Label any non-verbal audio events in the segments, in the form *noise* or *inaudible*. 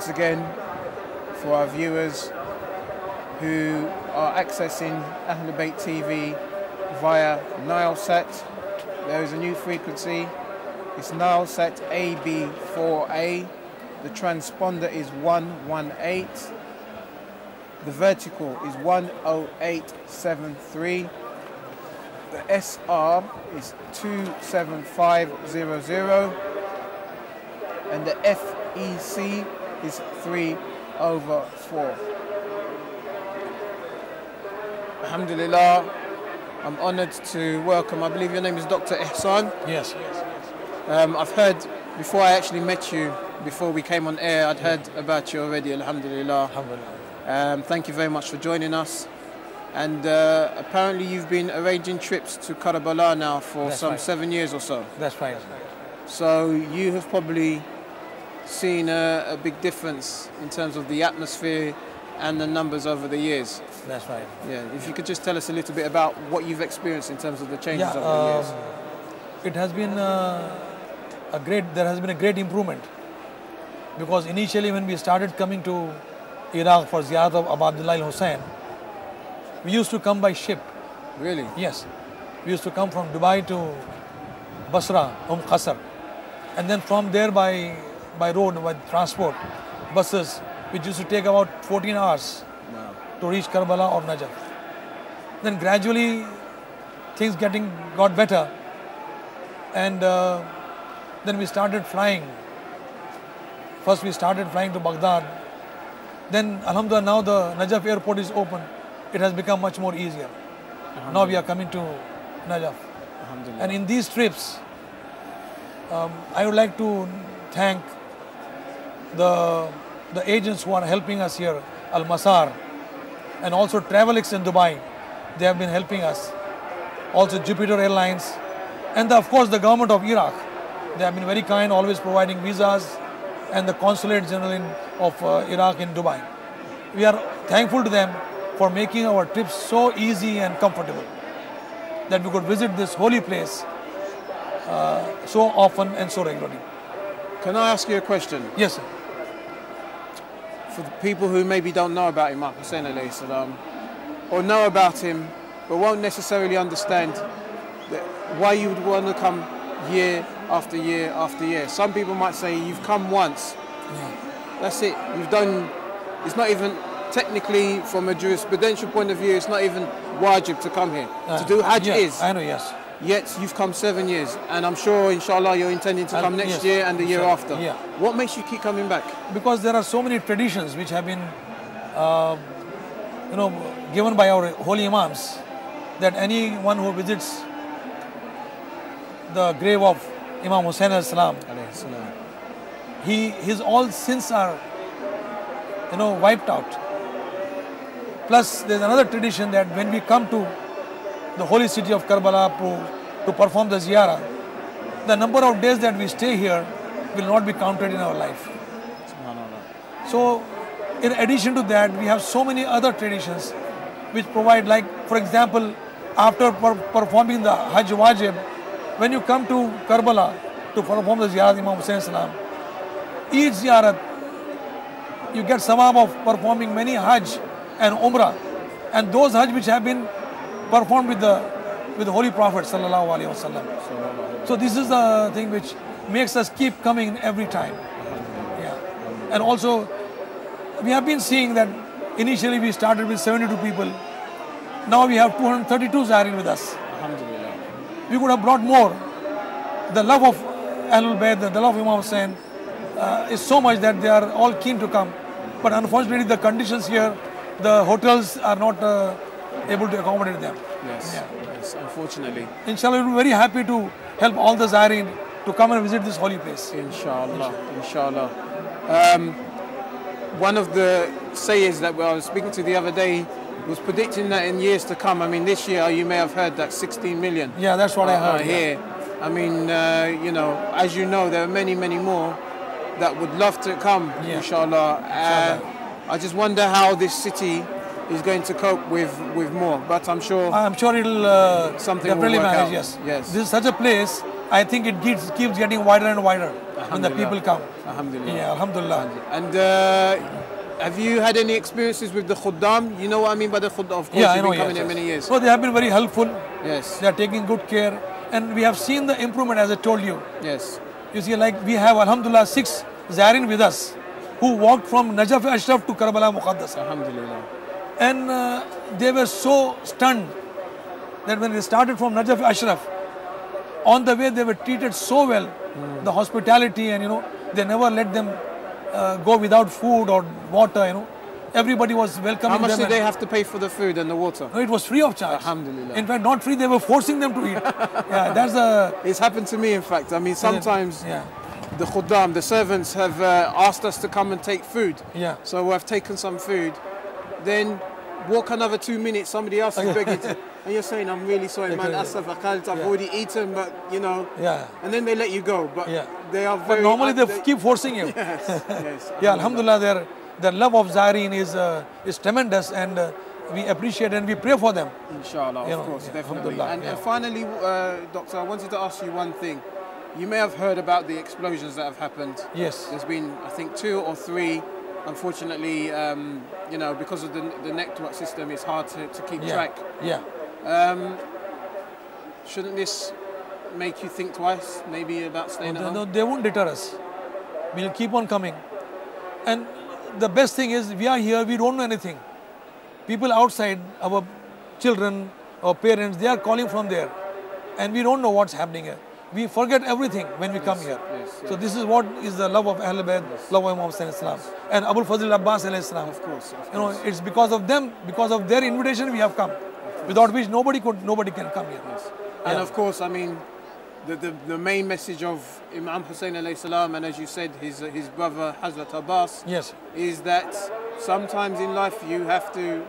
Once again, for our viewers who are accessing Ahlul Bayt TV via Nilesat, there is a new frequency. It's Nilesat AB4A. The transponder is 118. The vertical is 10873. The SR is 27500. And the FEC is 3 over 4. Alhamdulillah, I'm honored to welcome, I believe your name is Dr. Ihsan. Yes, yes. Um, I've heard, before I actually met you, before we came on air, I'd heard about you already, Alhamdulillah. Alhamdulillah. Um, thank you very much for joining us. And uh, apparently you've been arranging trips to Karbala now for That's some right. seven years or so. That's right. So you have probably seen a, a big difference in terms of the atmosphere and the numbers over the years. That's right. Yeah, if you could just tell us a little bit about what you've experienced in terms of the changes Yeah, over the years. um, it has been uh, a great. There has been a great improvement because initially when we started coming to Iraq for ziyarat of Abdullah Hussein, we used to come by ship. Really? Yes, we used to come from Dubai to Basra, Umm Qasr, and then from there by by road, by transport, buses, which used to take about 14 hours Wow. to reach Karbala or Najaf. Then gradually things getting got better, and uh, then we started flying. First we started flying to Baghdad. Then Alhamdulillah now the Najaf airport is open. It has become much more easier. Now we are coming to Najaf. And in these trips, um, I would like to thank the, the agents who are helping us here, Al Masar, and also Travelix in Dubai. They have been helping us. Also Jupiter Airlines, and the, of course the government of Iraq. They have been very kind, always providing visas, and the consulate general in, of uh, Iraq in Dubai. We are thankful to them for making our trips so easy and comfortable that we could visit this holy place uh, so often and so regularly. Can I ask you a question? Yes, sir. For people who maybe don't know about him, Imam Hussein alayhi salam, or know about him, but won't necessarily understand that why you would want to come year after year after year. Some people might say you've come once, that's it. You've done. It's not even technically, from a jurisprudential point of view, it's not even wajib to come here. to do Hajj Uh, yeah, is. I know, yes. Yet you've come seven years, and I'm sure, inshallah, you're intending to come next yes, year and the year after. yeah. What makes you keep coming back? Because there are so many traditions which have been, uh, you know, given by our holy imams that anyone who visits the grave of Imam Hussein al salam, Alayhi salam. he his all sins are, you know, wiped out. Plus, there's another tradition that when we come to the holy city of Karbala to, to perform the ziyarah, the number of days that we stay here will not be counted in our life. So, in addition to that, we have so many other traditions which provide, like, for example, after per- performing the Hajj Wajib, when you come to Karbala to perform the Ziyarat Imam Hussein Salam, each Ziyarat, you get sawab of performing many Hajj and Umrah, and those Hajj which have been performed with the with the Holy Prophet Sallallahu Alaihi. So this is the thing which makes us keep coming every time. Yeah. And also, we have been seeing that initially we started with 72 people. Now we have 232 Zarin with us. We could have brought more. The love of Ahlul Bayt, the love of Imam Hussein uh, is so much that they are all keen to come. But unfortunately, the conditions here, the hotels are not uh, able to accommodate them. Yes. Yeah. yes. Unfortunately. Inshallah, we'll be very happy to help all the Zarin to come and visit this holy place. Inshallah. Inshallah. Um, one of the sayers that I was speaking to the other day was predicting that in years to come, I mean, this year you may have heard that 16 million Yeah, that's what I are heard. yeah. here. I mean, uh, you know, as you know, there are many, many more that would love to come, Yeah. inshallah. Uh, I just wonder how this city is going to cope with, with more, but I'm sure. I'm sure it'll uh, Something will work manage. out. Yes. Yes. This is such a place. I think it keeps keeps getting wider and wider. when the people come. Alhamdulillah. Yeah, Alhamdulillah. And uh, have you had any experiences with the khuddam? You know what I mean by the khuddam? Of course, Yeah, I you've know. been coming yes, here yes. many years. So they have been very helpful. Yes, They are taking good care, and we have seen the improvement as I told you. yes. You see, like we have Alhamdulillah six Zarin with us who walked from Najaf Ashraf to Karbala Muqaddas. Alhamdulillah. And uh, they were so stunned that when they started from Najaf Ashraf, on the way they were treated so well. Hmm. The hospitality and you know, they never let them uh, go without food or water, you know. Everybody was welcoming them. How much them. did they have to pay for the food and the water? No, it was free of charge. Alhamdulillah. In fact, not free, they were forcing them to eat. *laughs* yeah, that's the. It's happened to me, in fact. I mean, sometimes Yeah, the khuddam, the servants, have uh, asked us to come and take food. yeah. So I've taken some food. Then walk another two minutes, somebody else is begging. to, *laughs* and you're saying, I'm really sorry, man. Asaf, I've Yeah. already eaten, but you know. Yeah. And then they let you go. But Yeah. they are But normally they they- keep forcing you. *laughs* Yes, yes. *laughs* Yeah, Alhamdulillah, their, their love of Zarin is, uh, is tremendous and uh, we appreciate and we pray for them. Inshallah, You of know, course, yeah, definitely. alhamdulillah, And, yeah. and finally, uh, Doctor, I wanted to ask you one thing. You may have heard about the explosions that have happened. Yes. There's been, I think, two or three. Unfortunately, um, you know, because of the, the network system, it's hard to, to keep Yeah. track. Yeah. Um, shouldn't this make you think twice, maybe about staying No, at no, home? they won't deter us. We'll keep on coming. And the best thing is, we are here, we don't know anything. People outside, our children, our parents, they are calling from there. And we don't know what's happening here. We forget everything when we come here. yes, So this is what is the love of Ahlul Bayt, love of Imam Hussain Islam. And Abu Fazl Abbas Islam. Of course, of You know, it's because of them, because of their invitation we have come. Without which nobody could, nobody can come here. And Yeah. of course, I mean, the, the, the main message of Imam Hussein alayhi salam, and as you said, his, his brother Hazrat Abbas, Yes. is that sometimes in life you have to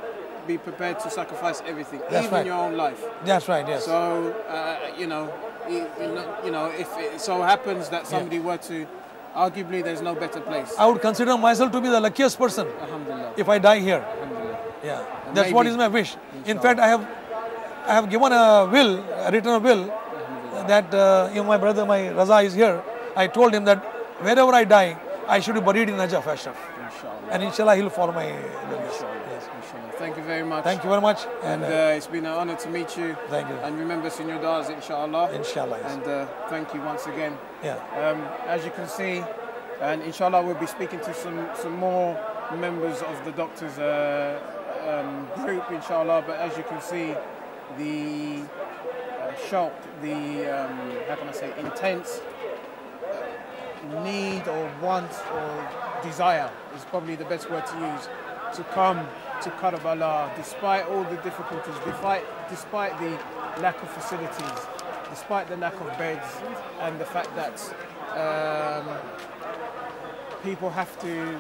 be prepared to sacrifice everything, That's even right. your own life. That's right. Yes. So, uh, you know, you know, if it so happens that somebody were to, arguably there's no better place. I would consider myself to be the luckiest person Alhamdulillah. if I die here. Yeah, And that's what is my wish. In fact, I have, I have given a will, a written a will, that uh, you know, my brother, my Raza is here. I told him that wherever I die, I should be buried in Najaf Ashraf, Inshallah. and inshallah he'll follow my. Inshallah. Thank you very much. Thank you very much, and And uh, uh, it's been an honor to meet you. Thank you. And remember, Senor Daz, inshallah. inshallah. Yes. And uh, thank you once again. Yeah. Um, as you can see, and inshallah, we'll be speaking to some, some more members of the doctor's uh, um, group, inshallah. But as you can see, the uh, shock, the, um, how can I say, intense uh, need or want or desire is probably the best word to use to come to Karbala despite all the difficulties, despite, despite the lack of facilities, despite the lack of beds and the fact that um, people have to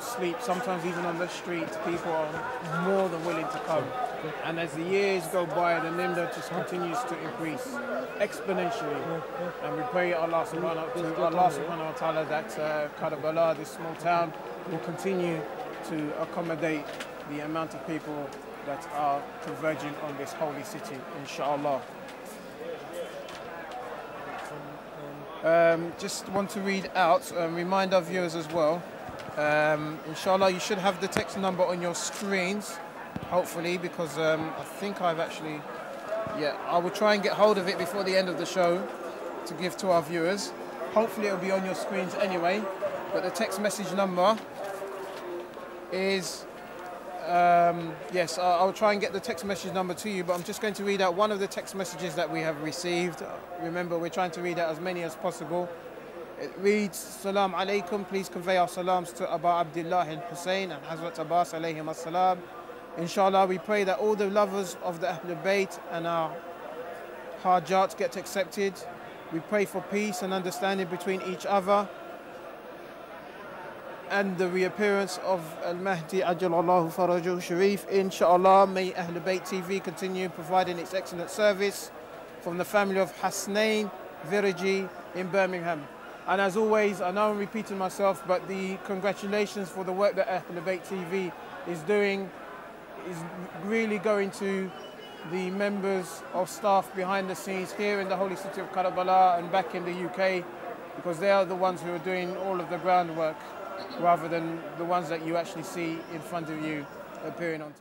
sleep sometimes even on the street people are more than willing to come. And as the years go by the number just continues to increase exponentially. And we pray Allah subhanahu, to Allah subhanahu wa ta'ala that uh, Karbala this small town will continue to accommodate the amount of people that are converging on this holy city inshallah Um, just want to read out, and remind our viewers as well. Um, inshallah, you should have the text number on your screens, hopefully, because um, I think I've actually, yeah, I will try and get hold of it before the end of the show to give to our viewers. Hopefully, it'll be on your screens anyway. But the text message number is um, yes, I'll try and get the text message number to you, but I'm just going to read out one of the text messages that we have received. Remember, we're trying to read out as many as possible. It reads, Salam alaikum, please convey our salams to Abu Abdullah al Hussein and Hazrat Abbas alayhim as-salam. Inshallah, we pray that all the lovers of the Ahlul Bayt and our hajat get accepted. We pray for peace and understanding between each other and the reappearance of Al Mahdi Ajalallahu Farajuh Sharif. Inshallah, may Ahlul Bayt TV continue providing its excellent service from the family of Hasnain Viriji in Birmingham. And as always, I know I'm repeating myself, but the congratulations for the work that Ahlul Bayt TV is doing is really going to the members of staff behind the scenes here in the holy city of Karbala and back in the UK. because they are the ones who are doing all of the groundwork rather than the ones that you actually see in front of you appearing on.